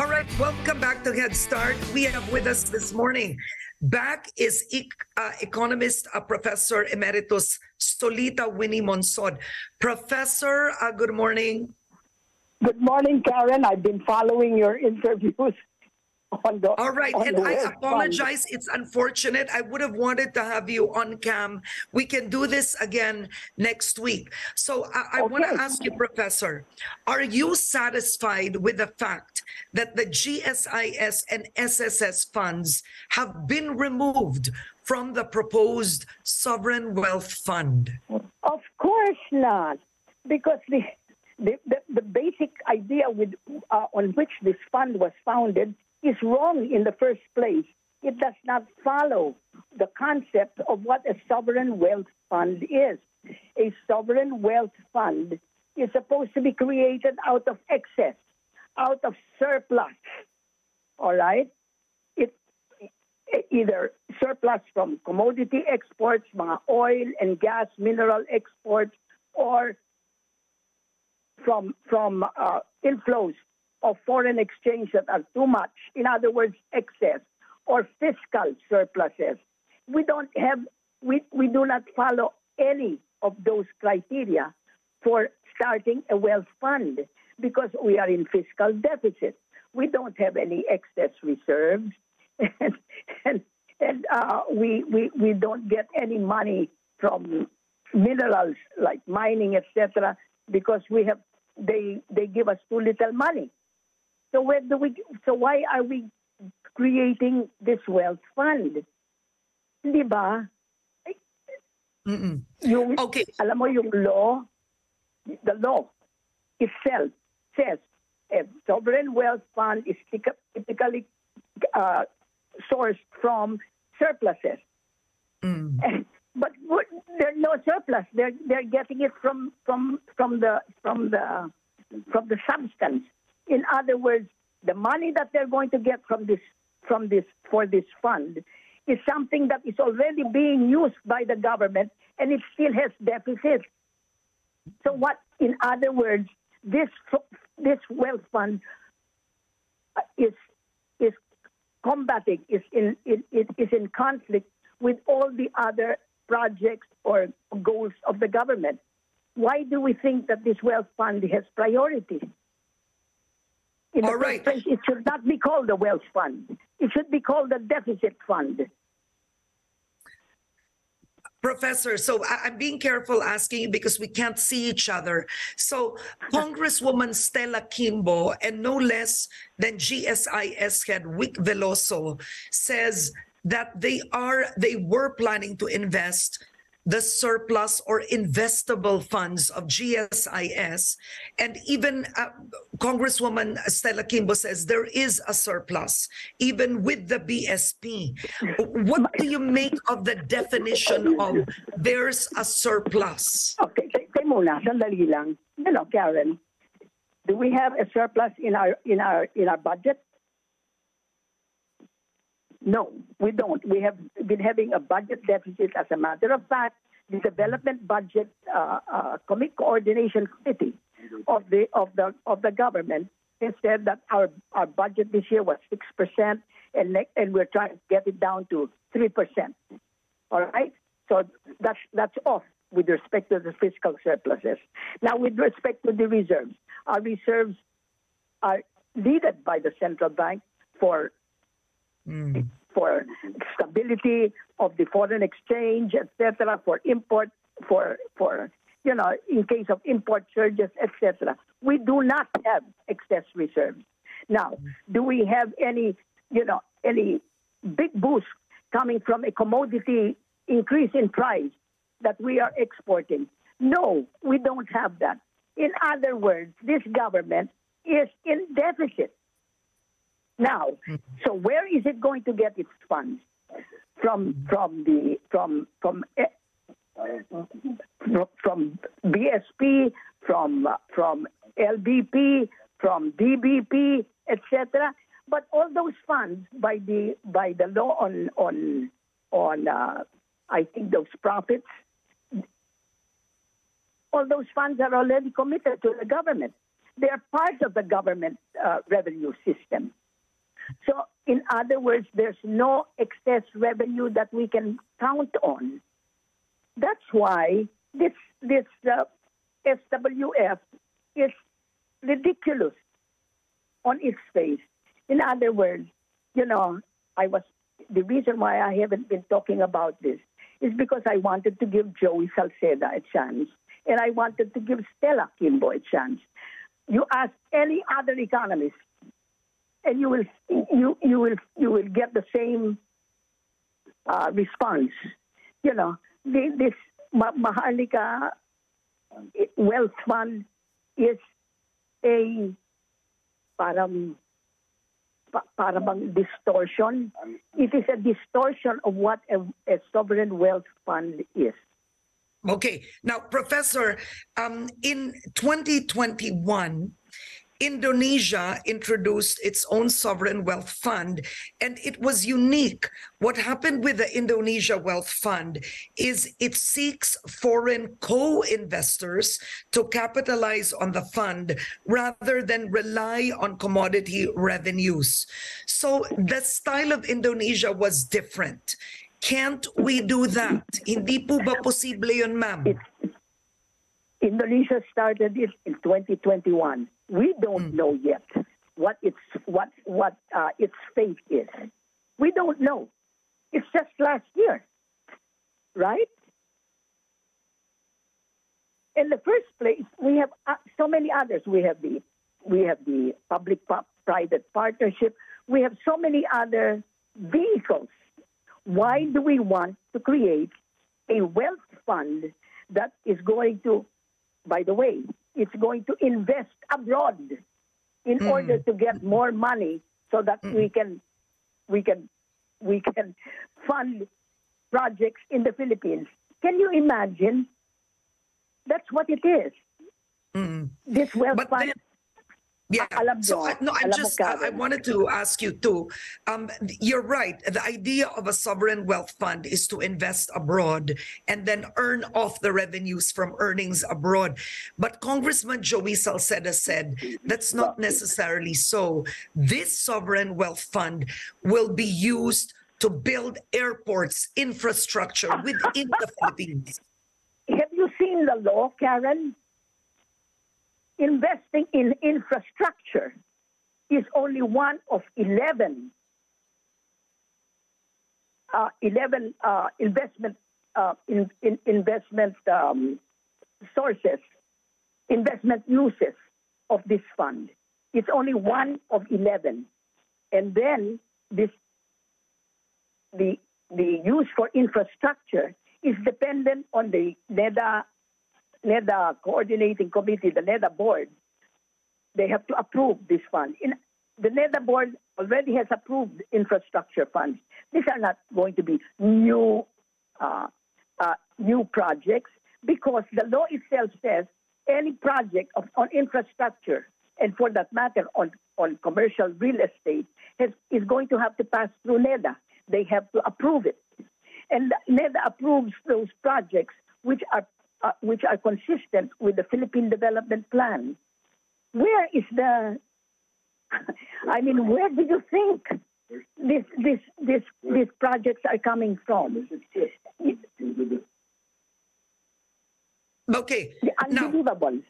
All right, welcome back to Head Start. We have with us this morning, back is uh, economist uh, Professor Emeritus Solita Winnie Monsod. Professor, uh, good morning. Good morning, Karen. I've been following your interviews the, All right, and I apologize. It's unfortunate. I would have wanted to have you on cam. We can do this again next week. So I, I okay. want to ask you, Professor, are you satisfied with the fact that the GSIS and SSS funds have been removed from the proposed sovereign wealth fund? Of course not, because the the, the, the basic idea with uh, on which this fund was founded is wrong in the first place. It does not follow the concept of what a sovereign wealth fund is. A sovereign wealth fund is supposed to be created out of excess, out of surplus. All right? It either surplus from commodity exports, mga oil and gas, mineral exports, or from from uh, inflows of foreign exchange that are too much, in other words, excess, or fiscal surpluses. We don't have, we, we do not follow any of those criteria for starting a wealth fund because we are in fiscal deficit. We don't have any excess reserves, and, and, and uh, we, we, we don't get any money from minerals like mining, etc., because we have they they give us too little money. So where do we? So why are we creating this wealth fund? Di ba? Yung, okay. Alam mo yung law, the law itself says a sovereign wealth fund is typically uh, sourced from surpluses. Mm. And, but there's no surplus. They're they're getting it from from from the from the from the substance. In other words, the money that they're going to get from this from this for this fund is something that is already being used by the government and it still has deficits. So what in other words, this this wealth fund uh, is is combating is in it, is in conflict with all the other projects or goals of the government. Why do we think that this wealth fund has priority? In All right. Place, it should not be called a wealth fund. It should be called a deficit fund. Professor, so I'm being careful asking because we can't see each other. So, Congresswoman Stella Quimbo, and no less than GSIS head Wick Veloso, says that they are they were planning to invest the surplus or investable funds of GSIS. And even uh, Congresswoman Stella Quimbo says there is a surplus, even with the BSP. What do you make of the definition of there's a surplus? Okay, muna, sandali lang. Know, Karen, do we have a surplus in our in our in our budget? No, we don't. We have been having a budget deficit. As a matter of fact, the Development Budget uh, uh, Coordination Committee of the of the of the government has said that our our budget this year was six percent, and and we're trying to get it down to three percent. All right, so that's that's off with respect to the fiscal surpluses. Now, with respect to the reserves, our reserves are needed by the central bank for mm. for stability of the foreign exchange, etc., for import, for for you know, in case of import surges, etc. We do not have excess reserves. Now, do we have any, you know, any big boost coming from a commodity increase in price that we are exporting? No, we don't have that. In other words, this government is in deficit. Now, mm-hmm. so where is it going to get its funds? From from the from from eh, from BSP, from from LBP, from DBP, etc. But all those funds by the by the law on on on uh, I think those profits, all those funds are already committed to the government. They're part of the government uh, revenue system. So, in other words, there's no excess revenue that we can count on. That's why this this uh, SWF is ridiculous on its face. In other words, you know, I was the reason why I haven't been talking about this is because I wanted to give Joey Salceda a chance, and I wanted to give Stella Quimbo a chance. You ask any other economist, and you will you you will you will get the same uh, response. You know, the, this Ma- Maharlika Wealth Fund is a parang pa- para bang distortion. It is a distortion of what a, a sovereign wealth fund is. Okay. Now, Professor, um, in 2021, Indonesia introduced its own sovereign wealth fund, and it was unique. What happened with the Indonesia Wealth Fund is it seeks foreign co investors to capitalize on the fund rather than rely on commodity revenues. So the style of Indonesia was different. Can't we do that? Hindi po ba posible yun, ma'am? Indonesia started it in 2021. We don't know yet what its what what uh, its fate is. We don't know. It's just last year, right? In the first place, we have uh, so many others. We have the we have the public-private partnership. We have so many other vehicles. Why do we want to create a wealth fund that is going to by the way, it's going to invest abroad in Mm. order to get more money so that we can we can we can fund projects in the Philippines. Can you imagine? That's what it is. Mm. This wealth But fund. then, yeah. alam So I, no, I'm alam just. I, I wanted to ask you too. Um, you're right. The idea of a sovereign wealth fund is to invest abroad and then earn off the revenues from earnings abroad. But Congressman Joey Salceda said that's not necessarily so. This sovereign wealth fund will be used to build airports infrastructure within the Philippines. Have you seen the law, Karen? Investing in infrastructure is only one of 11, uh, 11 uh, investment, uh, in, in investment um, sources, investment uses of this fund. It's only one of 11. And then this the the use for infrastructure is dependent on the NEDA NEDA coordinating committee, the NEDA board. They have to approve this fund. In, the NEDA board already has approved infrastructure funds. These are not going to be new uh, uh, new projects because the law itself says any project of, on infrastructure and for that matter on, on commercial real estate has, is going to have to pass through NEDA. They have to approve it. And NEDA approves those projects which are, uh, which are consistent with the Philippine Development Plan. Where is the, I mean, where do you think this, this, this, these projects are coming from? Okay. Now, Unbelievable.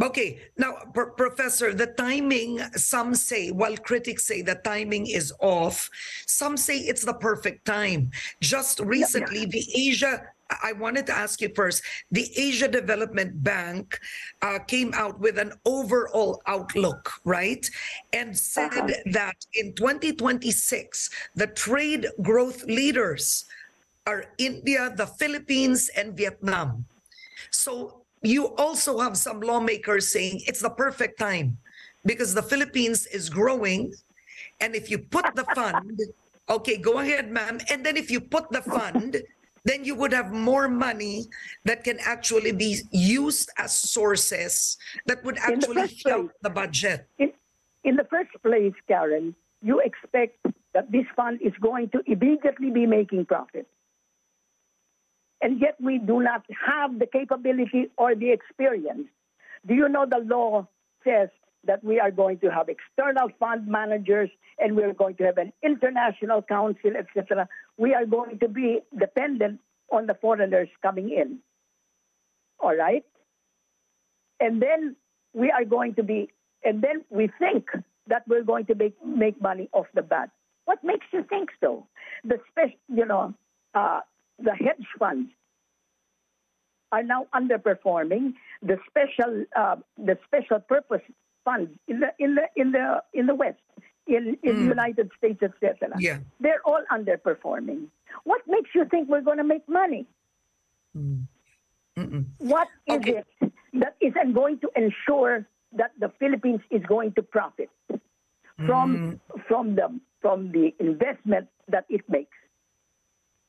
Okay, now, Pro- Professor, the timing, some say, while critics say the timing is off, some say it's the perfect time. Just recently, the Asia, I wanted to ask you first, the Asia Development Bank uh, came out with an overall outlook, right? And said that in 2026, the trade growth leaders are India, the Philippines, and Vietnam. So you also have some lawmakers saying it's the perfect time because the Philippines is growing. And if you put the fund, okay, go ahead, ma'am. And then if you put the fund, then you would have more money that can actually be used as sources that would actually help the budget. In, in the first place, Karen, you expect that this fund is going to immediately be making profit. And yet we do not have the capability or the experience. Do you know the law says that we are going to have external fund managers and we're going to have an international council, etc. We are going to be dependent on the foreigners coming in. All right? And then we are going to be, and then we think that we're going to make, make money off the bat. What makes you think so? The special, you know, uh, the hedge funds are now underperforming. The special, uh, the special purpose funds in the in the in the in the West, in in the United States, etc. Yeah. They're all underperforming. What makes you think we're going to make money? Mm-mm. What is Okay. it that isn't going to ensure that the Philippines is going to profit from from the from the investment that it makes?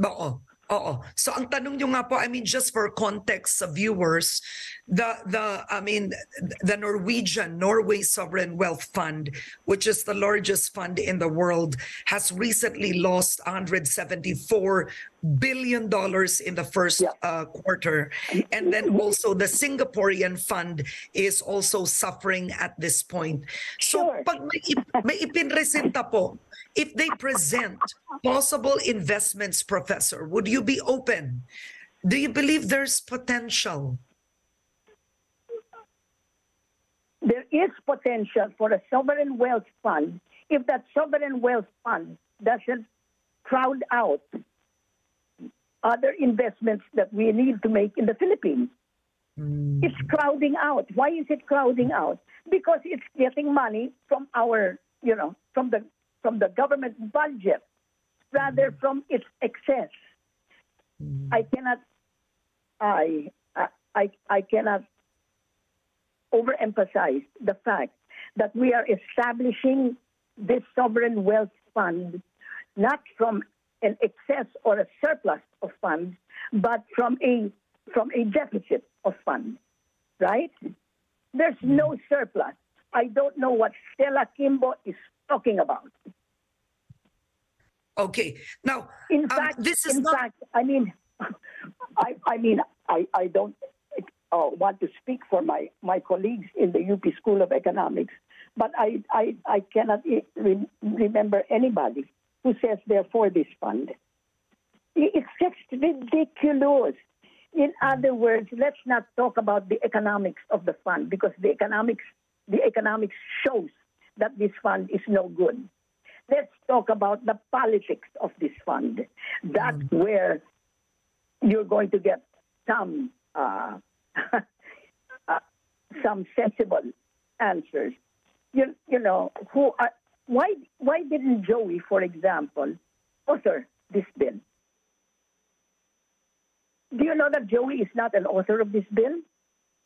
Oo. Oo. So ang tanong nyo nga po, I mean just for context sa viewers, the the I mean the Norwegian Norway Sovereign Wealth Fund, which is the largest fund in the world, has recently lost 174 billion dollars in the first Yeah. uh, quarter. And then also the Singaporean fund is also suffering at this point. So Sure. pag may, may ipinresenta po, if they present possible investments, Professor, would you be open? Do you believe there's potential? There is potential for a sovereign wealth fund if that sovereign wealth fund doesn't crowd out other investments that we need to make in the Philippines. Hmm. It's crowding out. Why is it crowding out? Because it's getting money from our, you know, from the from the government budget rather hmm. from its excess. Hmm. I cannot I I I, I cannot overemphasize the fact that we are establishing this sovereign wealth fund not from an excess or a surplus of funds, but from a from a deficit of funds, right? There's no surplus. I don't know what Stella Quimbo is talking about. Okay. Now, In um, fact, this is in not fact, I mean, I, I mean, I, I don't uh, want to speak for my, my colleagues in the UP School of Economics, but I, I, I cannot re- remember anybody who says they're for this fund. It's just ridiculous. In other words, let's not talk about the economics of the fund because the economics, the economics shows that this fund is no good let's talk about the politics of this fund. That's where you're going to get some uh, uh, some sensible answers. You, you know, who are, why why didn't Joey, for example, author this bill? Do you know that Joey is not an author of this bill?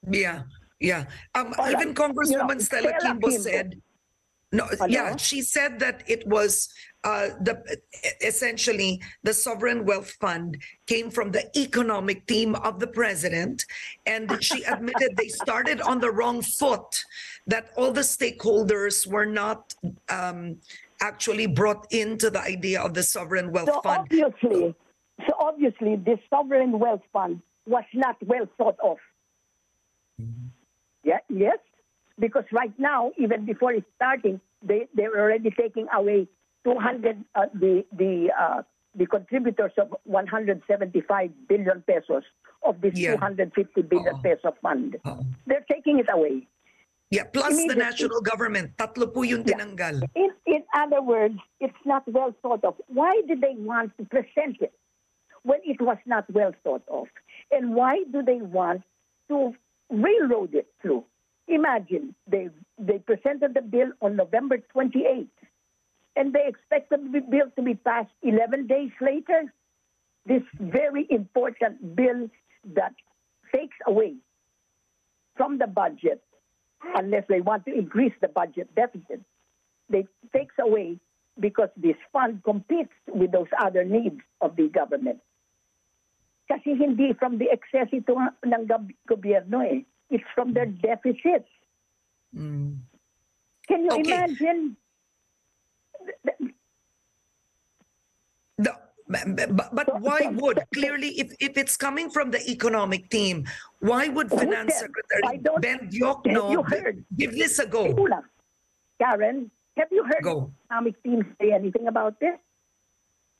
Yeah, yeah. Um, even. Congresswoman You know, Stella Stella Quimbo Quimbo. said, no, Hello? yeah, she said that it was uh, the essentially the sovereign wealth fund came from the economic team of the president, and she admitted they started on the wrong foot. That all the stakeholders were not um, actually brought into the idea of the sovereign wealth So fund. obviously, so obviously, this sovereign wealth fund was not well thought of. Yeah, yes, because right now, even before it's starting, they they're already taking away 200 uh, the the uh, the contributors of 175 billion pesos of this Yeah. 250 billion Oo. peso fund. Oo. They're taking it away. Yeah, plus the national government, tatlo po yung Yeah. tinanggal. In, in other words, it's not well thought of. Why did they want to present it when it was not well thought of? And why do they want to railroad it through? Imagine they they presented the bill on November 28th, and they expected the bill to be passed 11 days later. This very important bill that takes away from the budget, unless they want to increase the budget deficit, they takes away because this fund competes with those other needs of the government. Kasi hindi from the excess ito ng gobyerno eh. It's from the deficit. Mm. Can you Okay. imagine? The But, but, why would clearly if, if it's coming from the economic team, why would Finance Secretary Ben Diokno heard? give this a go? Karen, have you heard Go. the economic team say anything about this?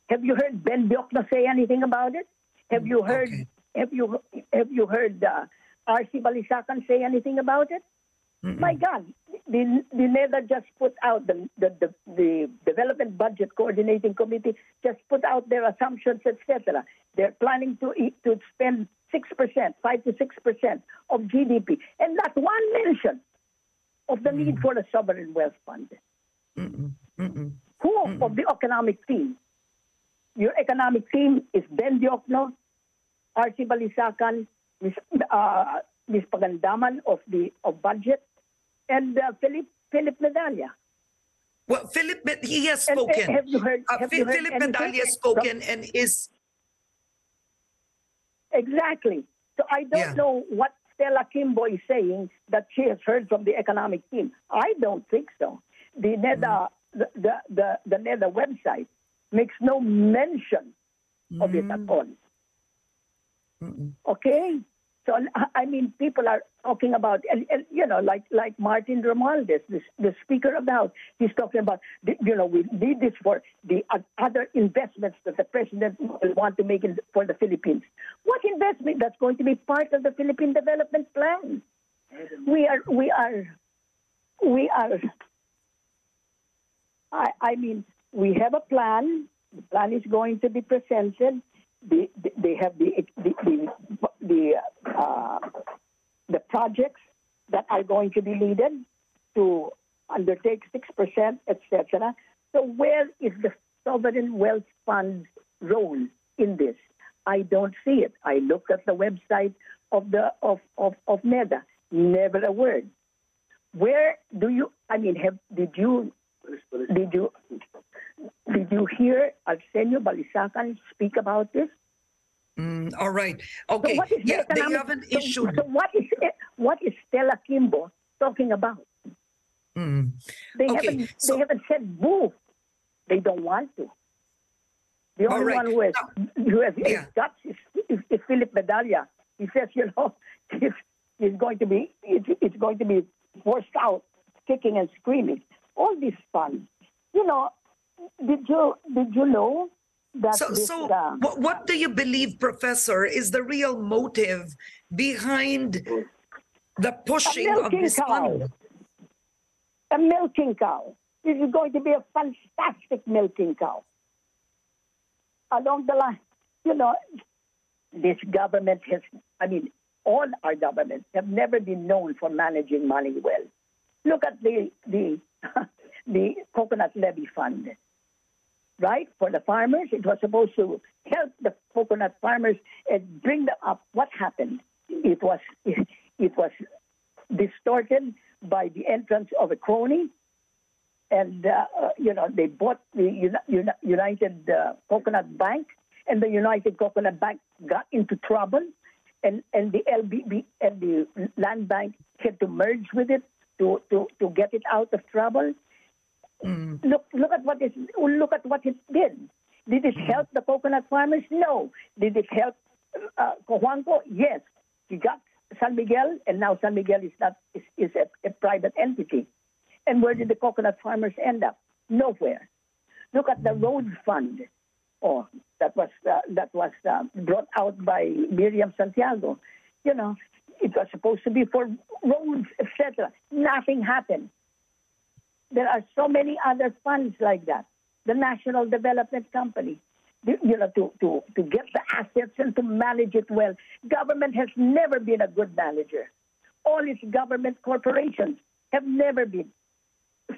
Have you heard Ben Diokno say anything about it? Have you heard? Okay. Have you have you heard uh, R.C. Balisacan say anything about it? My God, they, the NEDA just put out the, the, the, the Development Budget Coordinating Committee just put out their assumptions, etc. They're planning to to spend six percent, five to six percent of GDP, and not one mention of the need for a sovereign wealth fund. Mm-mm, mm-mm. Who of the economic team? Your economic team is Ben Diokno, R.C. Balisacan, Ms. Uh, Ms. Pangandaman of the of budget, and uh, Philip Philip Medalla. Well, Philip, he has And, uh, spoken. have you heard- Uh, have Phil- you heard Philip Medalla has from- spoken and is Exactly. So I don't Yeah. know what Stella Quimbo is saying that she has heard from the economic team. I don't think so. The NEDA, the, the, the, the NEDA website makes no mention of it at all. Okay? So, I- mean, people are talking about, you know, like like Martin Romualdez, the, the Speaker of the House, he's talking about, you know, we need this for the other investments that the President will want to make for the Philippines. What investment that's going to be part of the Philippine Development Plan? We are, we are, we are, I, I mean, we have a plan. The plan is going to be presented. The, the, they have the the the, the, uh, the projects that are going to be needed to undertake six percent, etc. So where is the sovereign wealth fund role in this? I don't see it. I looked at the website of the of of, of. Never a word. Where do you? I mean, have did you did you did you hear Arsenio Balisacan speak about this? Mm, all right. So Okay. what is yeah, they haven't so- issued. So what is what is Stella Quimbo talking about? Mm. They Okay, haven't so- they haven't said boo. They don't want to. The only right. one who has who has Yeah. guts is, is, is Philip Medalla. He says, you know, he's, he's going to be it's, it's going to be forced out, kicking and screaming. All these fun. you know. Did you did you know that So, so what, what do you believe, Professor, is the real motive behind the pushing of this cow. fund? a milking cow. This is going to be a fantastic milking cow. Along the line, you know, this government has, I mean, all our governments have never been known for managing money well. Look at the the the coconut levy fund, right? For the farmers, it was supposed to help the coconut farmers and bring them up. What happened? It was it was distorted by the entrance of a crony. And, uh, uh, you know, they bought the Uni- Uni- United uh, Coconut Bank, and the United Coconut Bank got into trouble. And, and the LBB and the Land Bank had to merge with it to, to, to get it out of trouble. Look, look at what it, look at what it did. Did it help the coconut farmers? No. Did it help uh, Cojuangco? Yes. He got San Miguel, and now San Miguel is not is, is a, a private entity. And where did the coconut farmers end up? Nowhere. Look at the road fund. Oh, that was uh, that was uh, brought out by Miriam Santiago. You know, it was supposed to be for roads, etc. Nothing happened. There are so many other funds like that. The National Development Company, you know, to, to, to get the assets and to manage it well. Government has never been a good manager. All its government corporations have never been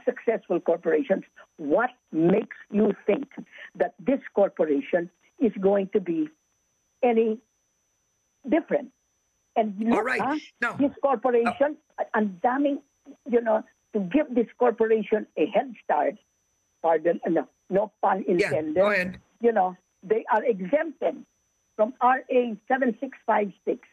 successful corporations. What makes you think that this corporation is going to be any different? And look, All right. huh, Now- this corporation, ang damning, you know, to give this corporation a head start, pardon, no, no pun Yeah, intended, go ahead. you know, they are exempted from RA 7656,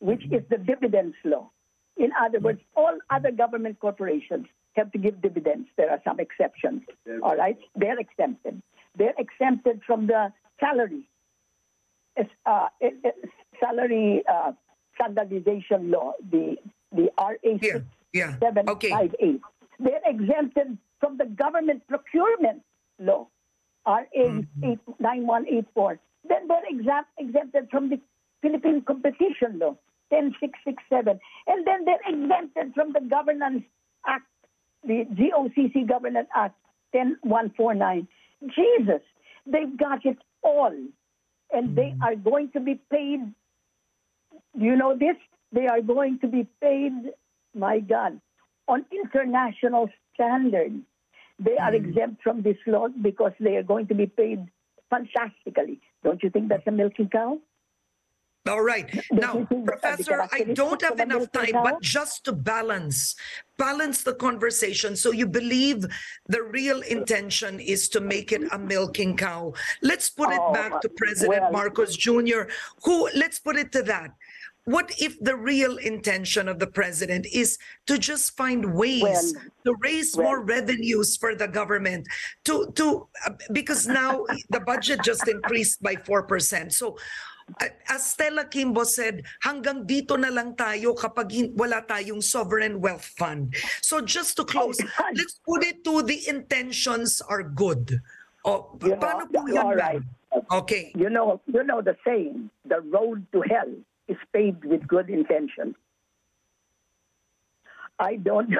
which is the dividends law. In other words, all other government corporations have to give dividends. There are some exceptions. All right, they're exempted. they're exempted from the salary, uh, it- it- salary uh, standardization law, the the RA Here, yeah. seven Okay. five eight. They're exempted from the government procurement law, RA Mm-hmm. eight nine one eight four. Then they're exempt, exempted from the Philippine competition law, ten six six seven, and then they're exempted from the Governance Act, the GOCC Governance Act ten one four nine. Jesus, they've got it all, and they are going to be paid do you know this? They are going to be paid, my God, on international standards. They are hmm. exempt from this law because they are going to be paid fantastically. Don't you think that's a milking cow? All right. Now, you think that Professor, I don't have characteristics of a enough time, but just to balance, balance the conversation. So you believe the real intention is to make it a milking cow. Let's put it Oh, back to President Marcos Jr., who, let's put it to that. What if the real intention of the president is to just find ways Well, to raise well- more revenues for the government to to uh, because now the budget just increased by 4%. So uh, as Stella Quimbo said, hanggang dito na lang tayo kapag wala tayong sovereign wealth fund. So just to close, God. let's put it to the intentions are good. O, You know, po yun? all right. Okay. You know, you know the saying: the road to hell is paved with good intentions. I don't,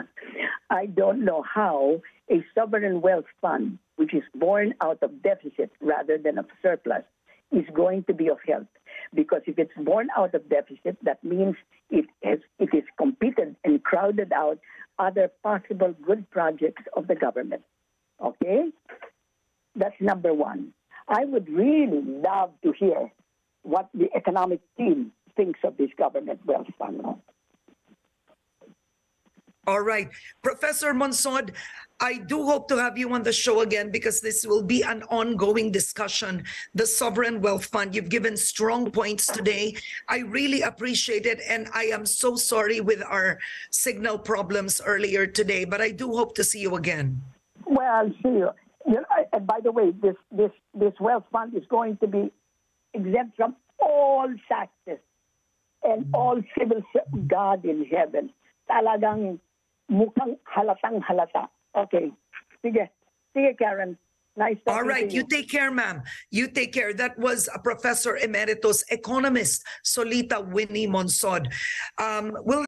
I don't know how a sovereign wealth fund, which is born out of deficit rather than of surplus, is going to be of help. Because if it's born out of deficit, that means it has, it is competed and crowded out other possible good projects of the government. Okay? That's number one. I would really love to hear what the economic team thinks of this government wealth fund. All right. Professor Monsod, I do hope to have you on the show again because this will be an ongoing discussion. The Sovereign Wealth Fund, you've given strong points today. I really appreciate it. And I am so sorry with our signal problems earlier today, but I do hope to see you again. Well, I'll see, you. you know, and by the way, this, this, this wealth fund is going to be exempt from all taxes and all civil God in heaven. Talagang mukhang halatang halata. Okay. Sige. Sige, Karen. Nice All right. to You take care, ma'am. You take care. That was a Professor Emeritus Economist, Solita Winnie Monsod. Um, we'll